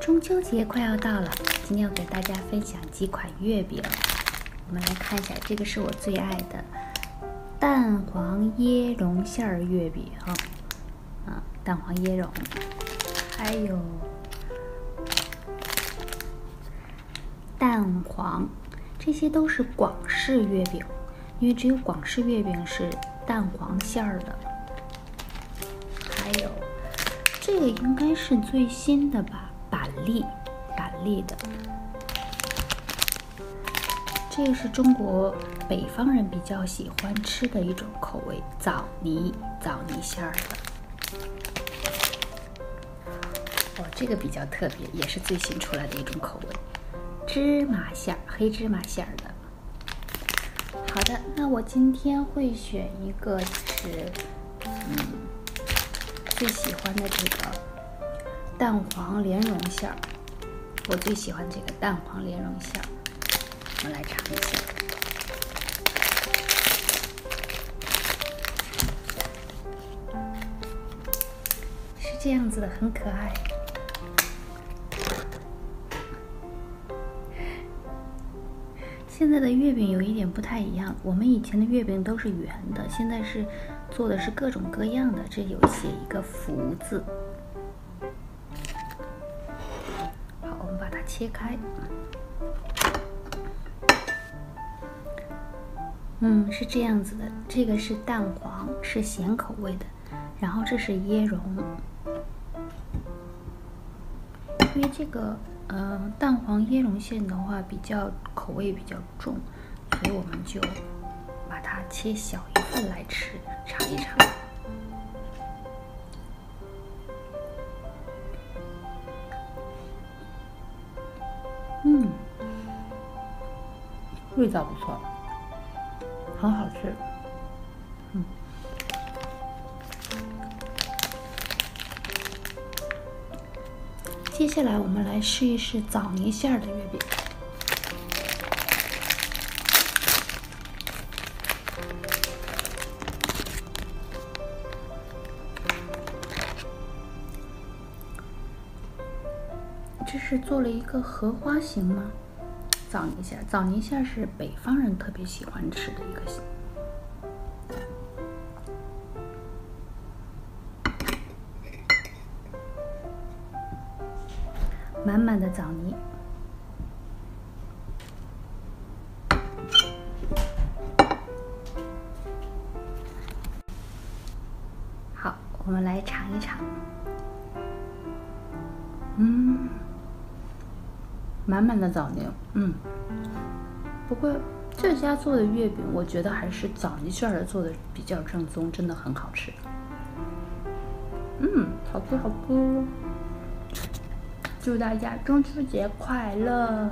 中秋节快要到了，今天要给大家分享几款月饼。我们来看一下，这个是我最爱的蛋黄椰蓉馅儿月饼，啊，蛋黄椰蓉，还有蛋黄，这些都是广式月饼，因为只有广式月饼是蛋黄馅儿的。还有这个应该是最新的吧。板栗，板栗的，这个是中国北方人比较喜欢吃的一种口味，枣泥，枣泥馅儿的。哦，这个比较特别，也是最新出来的一种口味，芝麻馅儿，黑芝麻馅儿的。好的，那我今天会选一个是，嗯，最喜欢的这个。蛋黄莲蓉馅儿，我最喜欢这个蛋黄莲蓉馅儿，我来尝一下。是这样子的，很可爱。现在的月饼有一点不太一样，我们以前的月饼都是圆的，现在是做的是各种各样的，这有写一个福字。好，我们把它切开，嗯，是这样子的。这个是蛋黄，是咸口味的。然后这是椰蓉，因为这个呃蛋黄椰蓉馅的话比较口味比较重，所以我们就把它切小一份来吃，尝一尝。嗯，味道不错，很好吃。接下来我们来试一试枣泥馅儿的月饼。这是做了一个荷花形吗？枣泥馅儿，枣泥馅儿是北方人特别喜欢吃的一个满满的枣泥。好，我们来尝一尝。嗯。满满的枣泥，嗯，不过这家做的月饼，我觉得还是枣泥馅儿做的比较正宗，真的很好吃。嗯，好吃好吃，祝大家中秋节快乐！